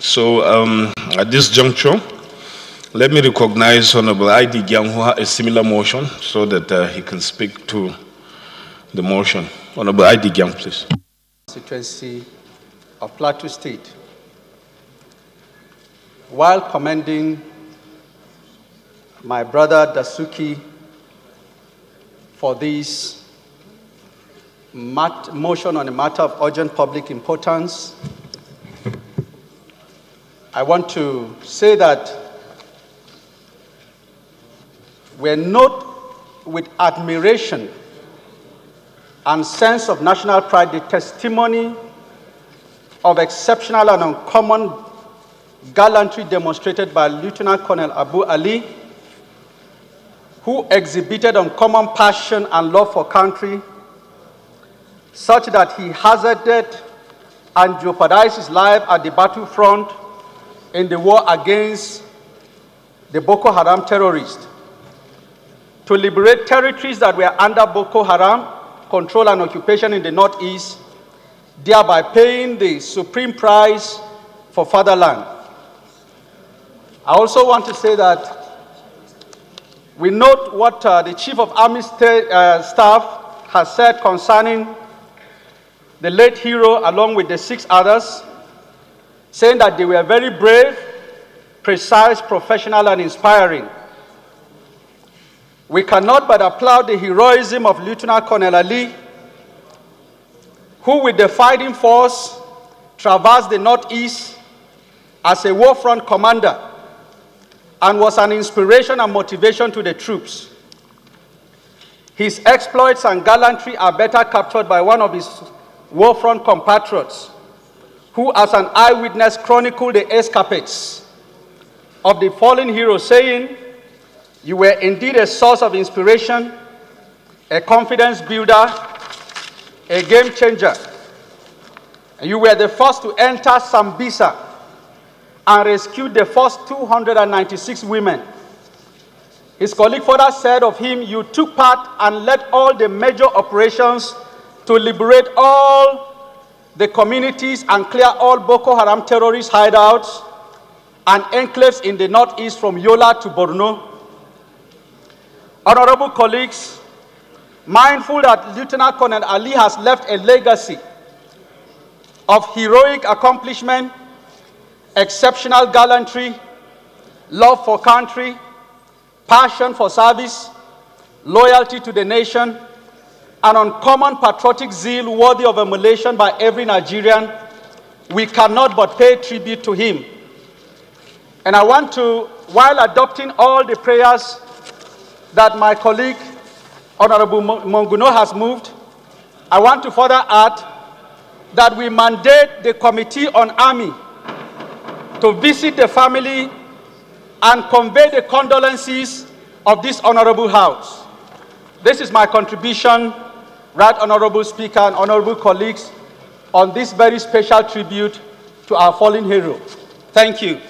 So um, at this juncture, let me recognize Honorable ID Gyang who has a similar motion so that uh, he can speak to the motion. Honorable ID Gyang, please. Constituency of Plateau State. While commending my brother Dasuki for this motion on a matter of urgent public importance, I want to say that we note with admiration and sense of national pride the testimony of exceptional and uncommon gallantry demonstrated by Lieutenant Colonel Abu Ali, who exhibited uncommon passion and love for country, such that he hazarded and jeopardized his life at the battlefront in the war against the Boko Haram terrorists to liberate territories that were under Boko Haram control and occupation in the northeast, thereby paying the supreme price for fatherland. I also want to say that we note what uh, the Chief of Army Sta- uh, Staff has said concerning the late hero along with the six others, saying that they were very brave, precise, professional, and inspiring. We cannot but applaud the heroism of Lieutenant Colonel Ali, who, with the fighting force, traversed the Northeast as a war front commander and was an inspiration and motivation to the troops. His exploits and gallantry are better captured by one of his war front compatriots, who, as an eyewitness, chronicled the escapades of the fallen hero, saying, You were indeed a source of inspiration, a confidence builder, a game changer. And you were the first to enter Sambisa and rescue the first 296 women. His colleague further said of him, You took part and led all the major operations to liberate all the communities and clear all Boko Haram terrorist hideouts and enclaves in the northeast from Yola to Borno. Honorable colleagues, mindful that Lieutenant Colonel Ali has left a legacy of heroic accomplishment, exceptional gallantry, love for country, passion for service, loyalty to the nation, and uncommon patriotic zeal worthy of emulation by every Nigerian, we cannot but pay tribute to him. And I want to, while adopting all the prayers that my colleague, Honorable Monguno, has moved, I want to further add that we mandate the Committee on Army to visit the family and convey the condolences of this honorable house. This is my contribution, Right Honorable Speaker and honorable colleagues, on this very special tribute to our fallen hero. Thank you.